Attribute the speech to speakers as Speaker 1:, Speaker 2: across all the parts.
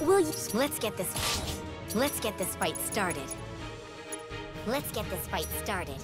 Speaker 1: Will you... Let's get this... Let's get this fight started. Let's get this fight started.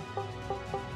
Speaker 1: Alright.